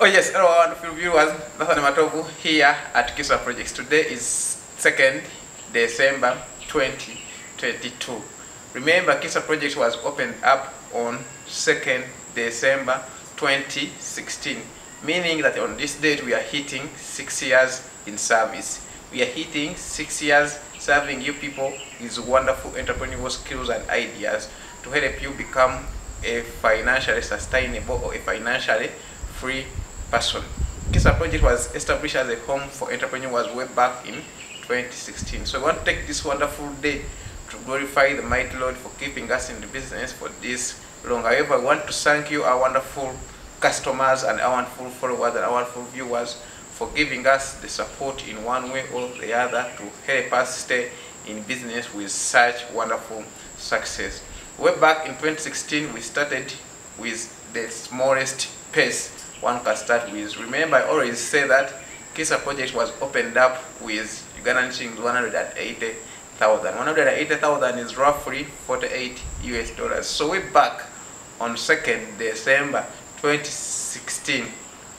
Oh yes, hello wonderful viewers. Nathan Matovu here at Kiswa Projects. Today is 2nd December 2022. Remember Kiswa Project was opened up on 2nd December 2016, meaning that on this date we are hitting 6 years in service. We are hitting 6 years serving you people with wonderful entrepreneurial skills and ideas to help you become a financially sustainable or a financially free person. Kisa Project was established as a home for entrepreneurs way back in 2016. So we want to take this wonderful day to glorify the mighty Lord for keeping us in the business for this long. However, I want to thank you, our wonderful customers and our wonderful followers and our wonderful viewers for giving us the support in one way or the other to help us stay in business with such wonderful success. Way back in 2016, we started with the smallest pace one can start with. Remember, I always say that Kisa project was opened up with Ugandan shillings 180,000. 180,000 is roughly 48 US dollars. So way back on 2nd December 2016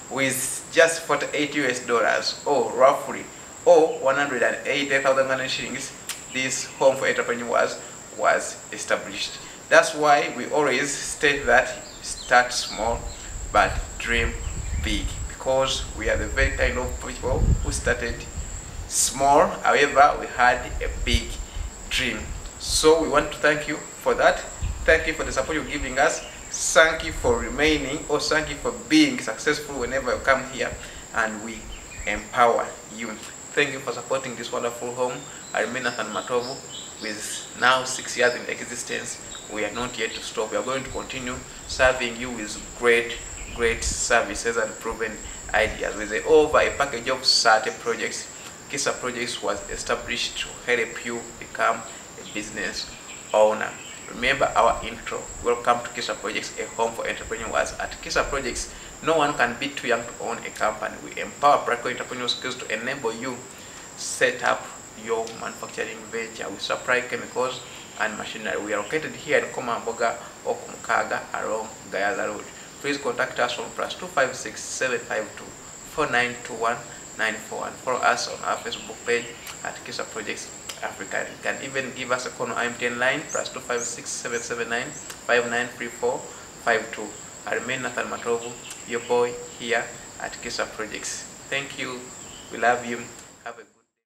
with just 48 US dollars or roughly or 180,000 Ugandan shillings, this home for entrepreneurs was established. That's why we always state that start small but dream big because we are the very kind of people who started small. However we had a big dream. So we want to thank you for that. Thank you for the support you're giving us. Thank you for remaining or thank you for being successful whenever you come here and we empower you. Thank you for supporting this wonderful home. I remain matovu with now six years in existence we are not yet to stop we are going to continue serving you with great great services and proven ideas. With over a package of 30 projects, Kisa Projects was established to help you become a business owner. Remember our intro. Welcome to Kisa Projects, a home for entrepreneurs. At Kisa Projects, no one can be too young to own a company. We empower practical entrepreneurial skills to enable you set up your manufacturing venture. We supply chemicals and machinery. We are located here in Komamboga or Kumukaaga along Gayaza Road please contact us on plus 256 752 4921 94 and follow us on our Facebook page at Kisa Projects Africa. You can even give us a call on IMTN line plus 256 779 5934 52. I remain Nathan Matovu, your boy here at Kisa Projects. Thank you. We love you.